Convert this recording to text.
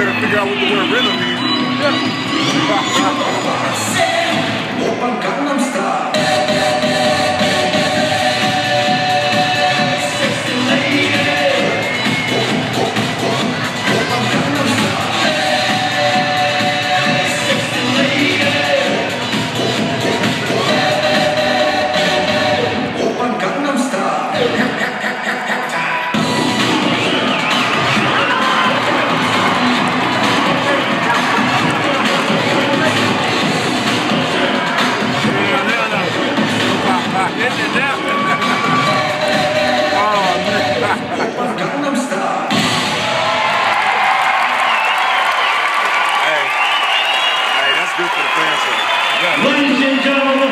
better figure out what the word rhythm is. Ladies and gentlemen, the